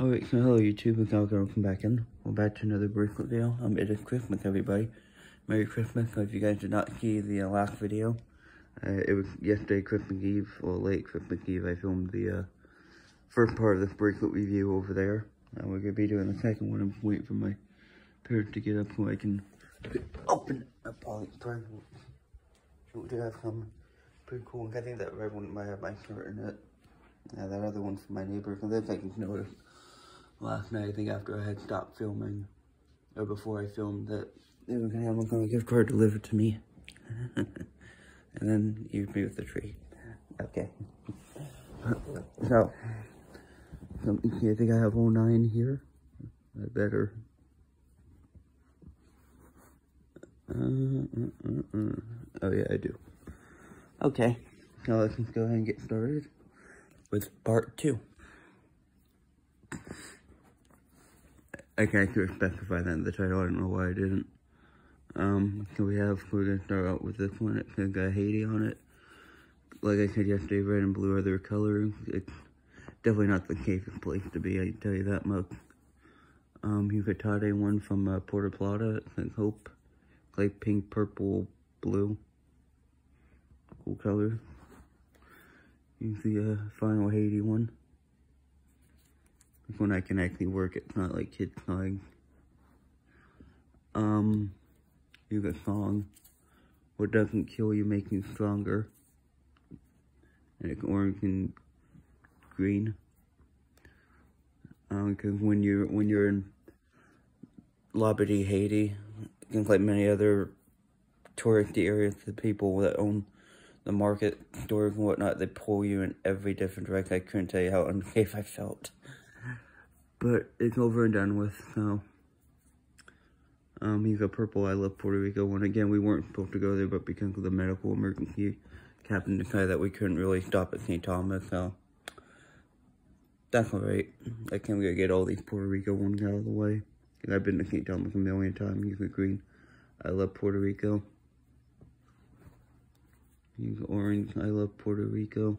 Alright, so hello YouTube, and welcome back in. We're back to another bracelet video. Um, it is Christmas, everybody. Merry Christmas. So if you guys did not see the uh, last video, uh, it was yesterday, Christmas Eve, or late Christmas Eve, I filmed the uh, first part of this bracelet review over there. And we're going to be doing the second one. I'm waiting for my parents to get up so I can open a poly present. So we do have some pretty cool, I think that red one might have my shirt in it. Yeah, that other one's for my neighbor, because I can notice last night, I think after I had stopped filming, or before I filmed, that they were to have a gift card delivered to me. and then you me with the tree. Okay. so, so, I think I have 09 here. I better. Uh, uh, uh, uh, oh yeah, I do. Okay, now let's go ahead and get started with part two. I can't specify that in the title. I don't know why I didn't. Um, so we have, we're going to start out with this one. It's got Haiti on it. Like I said yesterday, red and blue are their colors. It's definitely not the safest place to be, I can tell you that much. Um, one from uh, Puerto Plata. It's Hope. Like pink, purple, blue. Cool color. You Use the uh, final Haiti one when I can actually work. It's not like kids song. Um, you got song. What doesn't kill you makes you stronger. And it's orange and green. Um, because when you're when you're in Labadee, Haiti, and like many other touristy areas, the people that own the market stores and whatnot, they pull you in every different direction. I couldn't tell you how unsafe I felt. But it's over and done with, so. Um, he's a purple I love Puerto Rico one. Again, we weren't supposed to go there, but because of the medical emergency, Captain decided that we couldn't really stop at St. Thomas, so. That's alright. I can't to get all these Puerto Rico ones out of the way. And I've been to St. Thomas a million times. He's a green. I love Puerto Rico. He's orange. I love Puerto Rico.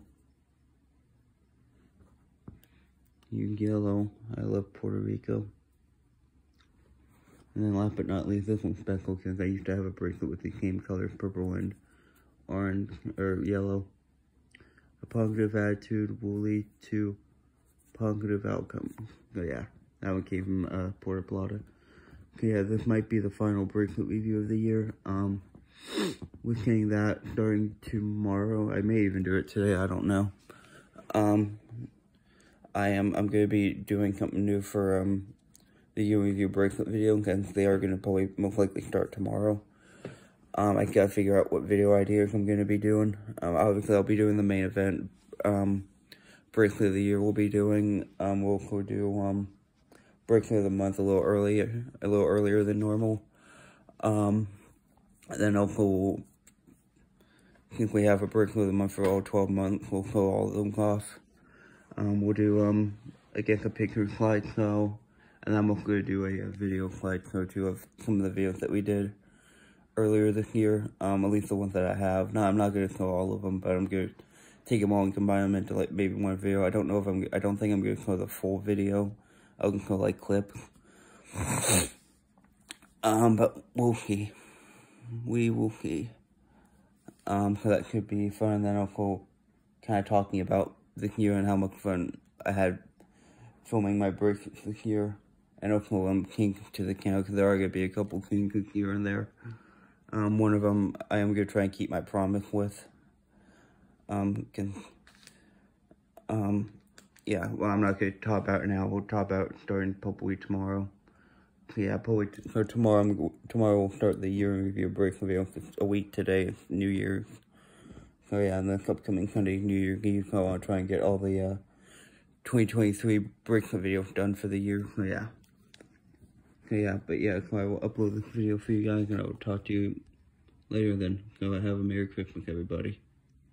You yellow. I love Puerto Rico. And then last but not least, this one's special because I used to have a bracelet with the same colors, purple and orange, or yellow. A positive attitude will lead to positive outcomes. So yeah, that one came from uh, Puerto Plata. Okay, yeah, this might be the final bracelet review of the year. Um, we're getting that starting tomorrow. I may even do it today, I don't know. Um, I am I'm gonna be doing something new for um the year review bracelet video because they are gonna probably most likely start tomorrow. Um, I gotta figure out what video ideas I'm gonna be doing. Um, obviously I'll be doing the main event. Um, bracelet of the year we'll be doing. Um, we'll, we'll do um bracelet of the month a little earlier, a little earlier than normal. Um, then also since we have a bracelet of the month for all 12 months, we'll fill all of them off. Um, we'll do, um, I guess a picture slideshow, and I'm also going to do a, a video slideshow too of some of the videos that we did earlier this year, um, at least the ones that I have. No, I'm not going to show all of them, but I'm going to take them all and combine them into like maybe one video. I don't know if I'm, I don't think I'm going to show the full video. I'll show like clips. um, but we'll see. We will see. Um, so that could be fun, and then also kind of talking about this year and how much fun I had filming my bracelets this year. And also I'm keen to the channel because there are going to be a couple clean cooks here and there. Um, one of them I am going to try and keep my promise with. Um, can, um, yeah, well, I'm not going to top out now. We'll top out starting probably tomorrow. So yeah, probably so tomorrow. I'm, tomorrow we'll start the year review bracelet video. It's a week today. It's New Year's. So oh, yeah, and this upcoming Sunday, New Year's Eve, I'll try and get all the uh, 2023 bracelet videos done for the year. So yeah. So yeah, but yeah, so I will upload this video for you guys, and I will talk to you later then. So have a Merry Christmas, everybody.